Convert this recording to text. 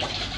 Yeah.